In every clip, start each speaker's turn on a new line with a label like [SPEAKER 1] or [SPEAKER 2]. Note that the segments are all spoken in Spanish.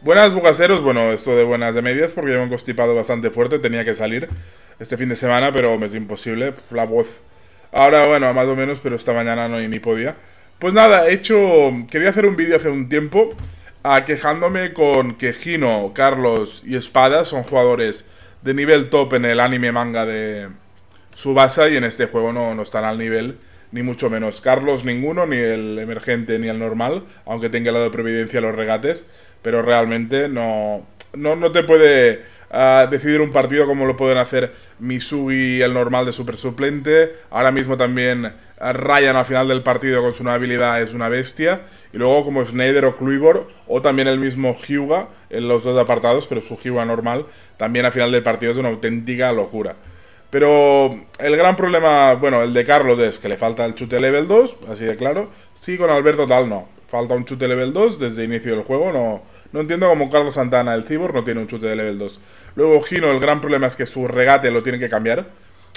[SPEAKER 1] Buenas bucaseros, bueno, esto de buenas de medias porque llevo un constipado bastante fuerte, tenía que salir este fin de semana, pero me es imposible, la voz. Ahora, bueno, más o menos, pero esta mañana no ni podía. Pues nada, he hecho, quería hacer un vídeo hace un tiempo a quejándome con que Gino, Carlos y Espada son jugadores de nivel top en el anime manga de Subasa y en este juego no, no están al nivel, ni mucho menos. Carlos ninguno, ni el emergente ni el normal, aunque tenga la de previdencia los regates, pero realmente no, no, no te puede uh, decidir un partido como lo pueden hacer Misugi, el normal de super suplente, ahora mismo también Ryan al final del partido con su habilidad es una bestia. Y luego como Snyder o Kluivor, o también el mismo Hyuga en los dos apartados, pero su Hyuga normal, también al final del partido es una auténtica locura. Pero el gran problema, bueno, el de Carlos es que le falta el chute level 2, así de claro. Sí, con Alberto tal no. Falta un chute level 2 desde el inicio del juego. No, no entiendo cómo Carlos Santana, el Cibor, no tiene un chute de level 2. Luego Gino, el gran problema es que su regate lo tiene que cambiar.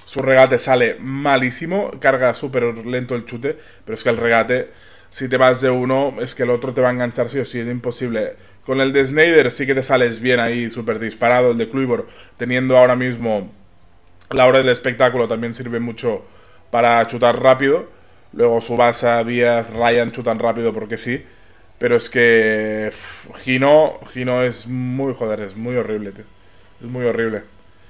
[SPEAKER 1] Su regate sale malísimo, carga súper lento el chute, pero es que el regate, si te vas de uno, es que el otro te va a enganchar sí o sí, es imposible. Con el de Snyder sí que te sales bien ahí, súper disparado, el de Kluivor, teniendo ahora mismo la hora del espectáculo también sirve mucho para chutar rápido. Luego Subasa, Díaz, Ryan chutan rápido porque sí. Pero es que Gino, Gino es muy joder, es muy horrible, tío. Es muy horrible.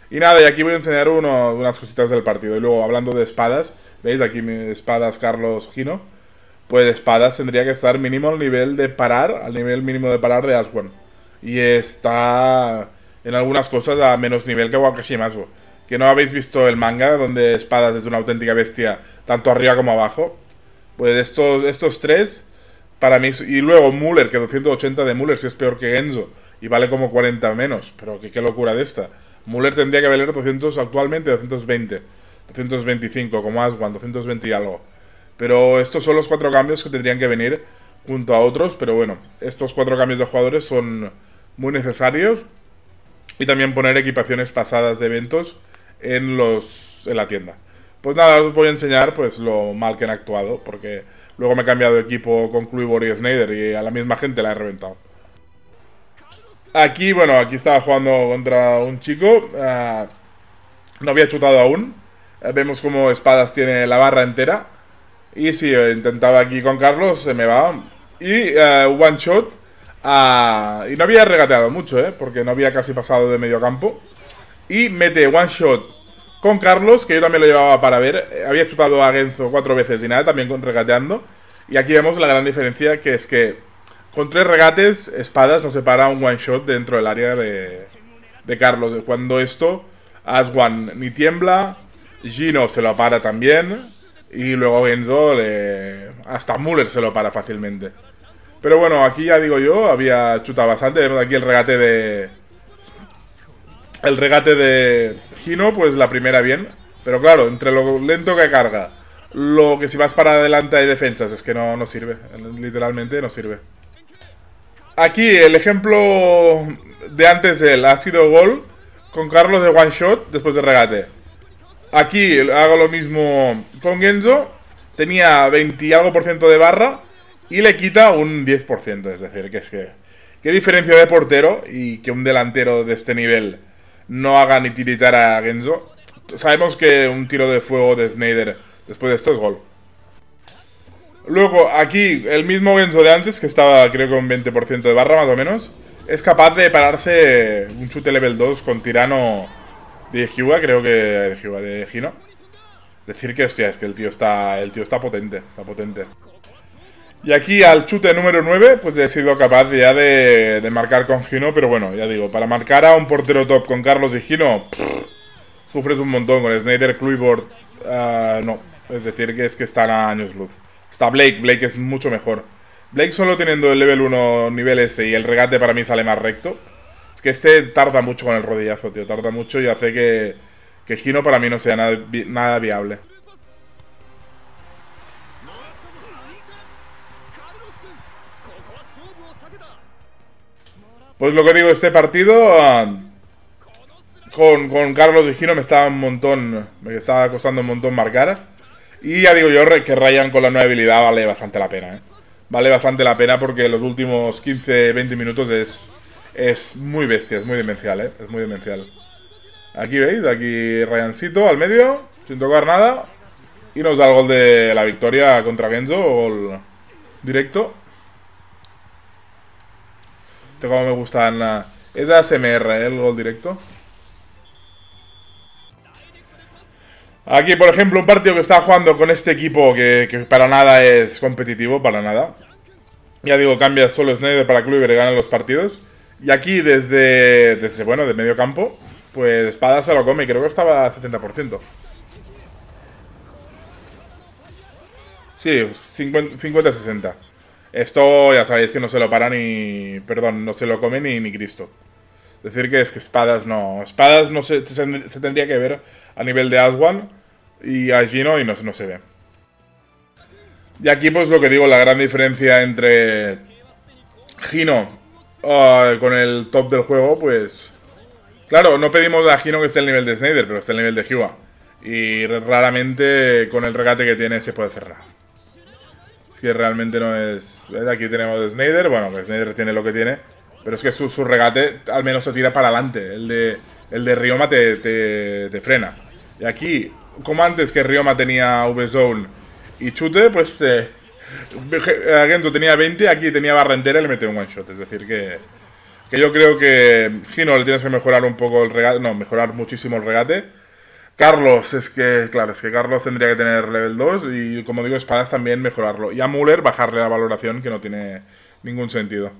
[SPEAKER 1] Y nada, y aquí voy a enseñar uno, unas cositas del partido. Y luego, hablando de espadas, ¿veis? Aquí espadas Carlos Gino. Pues espadas tendría que estar mínimo al nivel de parar, al nivel mínimo de parar de Aswan. Y está en algunas cosas a menos nivel que Wakashimasu. Que no habéis visto el manga, donde espadas es una auténtica bestia, tanto arriba como abajo. Pues estos, estos tres, para mí... Y luego Muller, que 280 de Muller, si es peor que Enzo. Y vale como 40 menos. Pero qué, qué locura de esta. Muller tendría que valer 200 actualmente, 220, 225, como Aswan, 220 y algo. Pero estos son los cuatro cambios que tendrían que venir junto a otros. Pero bueno, estos cuatro cambios de jugadores son muy necesarios. Y también poner equipaciones pasadas de eventos en, los, en la tienda. Pues nada, os voy a enseñar pues lo mal que han actuado. Porque luego me he cambiado de equipo con Kluivor y Snyder y a la misma gente la he reventado. Aquí, bueno, aquí estaba jugando contra un chico. Uh, no había chutado aún. Uh, vemos como Espadas tiene la barra entera. Y si sí, intentaba aquí con Carlos, se me va. Y uh, one shot. y no había regateado mucho, ¿eh? Porque no había casi pasado de medio campo. Y mete one shot con Carlos, que yo también lo llevaba para ver. Había chutado a Genzo cuatro veces y nada, también con regateando. Y aquí vemos la gran diferencia, que es que con tres regates, espadas nos separa un one shot dentro del área de, de Carlos. Cuando esto, Aswan ni tiembla, Gino se lo para también. Y luego Enzo, le... hasta Muller se lo para fácilmente. Pero bueno, aquí ya digo yo, había chutado bastante. Vemos aquí el regate de... El regate de Gino, pues la primera bien. Pero claro, entre lo lento que carga, lo que si vas para adelante hay defensas, es que no, no sirve. Literalmente no sirve. Aquí el ejemplo de antes de él ha sido gol con Carlos de one shot después de regate. Aquí hago lo mismo con Genzo. Tenía 20 y algo por ciento de barra y le quita un 10%. Es decir, que es que... ¿Qué diferencia de portero y que un delantero de este nivel no haga ni tiritar a Genzo? Sabemos que un tiro de fuego de Snyder después de esto es gol. Luego, aquí, el mismo Genzo de antes, que estaba creo con 20% de barra más o menos, es capaz de pararse un chute level 2 con tirano de Hyuga, creo que de Hyuga, de Gino. Decir que, hostia, es que el tío está, el tío está potente, está potente. Y aquí al chute número 9, pues he sido capaz ya de, de, marcar con Gino, pero bueno, ya digo, para marcar a un portero top con Carlos y Gino, sufres un montón con Snyder, Kluivert, uh, no. Es decir, que es que están a años luz. Está Blake, Blake es mucho mejor. Blake solo teniendo el level 1 nivel S y el regate para mí sale más recto. Es que este tarda mucho con el rodillazo, tío. Tarda mucho y hace que, que Gino para mí no sea nada viable. Pues lo que digo, este partido uh, con, con, Carlos y Gino me estaba un montón, me estaba costando un montón marcar. Y ya digo yo que Ryan con la nueva habilidad vale bastante la pena, ¿eh? Vale bastante la pena porque los últimos 15-20 minutos es, es muy bestia, es muy demencial, ¿eh? Es muy demencial. Aquí veis, aquí Ryancito al medio, sin tocar nada. Y nos da el gol de la victoria contra Genzo, gol directo. Este como me gustan... Es de ASMR, ¿eh? el gol directo. Aquí, por ejemplo, un partido que estaba jugando con este equipo que, para nada es competitivo, para nada. Ya digo, cambia solo Snyder para Kluivert y gana los partidos. Y aquí, desde, desde, bueno, de medio campo, pues Espada se lo come, creo que estaba a 70%. Sí, 50-60. Esto ya sabéis que no se lo para ni... Perdón, no se lo come ni, ni Cristo. Decir que es que espadas no... Espadas no se, se, tendría que ver a nivel de Aswan y a Gino y no, no se ve. Y aquí pues lo que digo, la gran diferencia entre Gino uh, con el top del juego, pues... Claro, no pedimos a Gino que esté al nivel de Snyder, pero esté al nivel de Hiwa. Y raramente con el regate que tiene se puede cerrar que realmente no es... Aquí tenemos Snyder, bueno, que Snyder tiene lo que tiene, pero es que su, regate al menos se tira para adelante. El de, el de Rioma te, te, frena. Y aquí, como antes que Rioma tenía V-Zone y chute, pues... Eh, Gento tenía 20, aquí tenía barra entera y le mete un one shot. Es decir, que, que yo creo que Gino le tienes que mejorar un poco el regate, no, mejorar muchísimo el regate Carlos, es que, claro, es que Carlos tendría que tener level 2 y, como digo, espadas también mejorarlo. Y a Muller bajarle la valoración, que no tiene ningún sentido.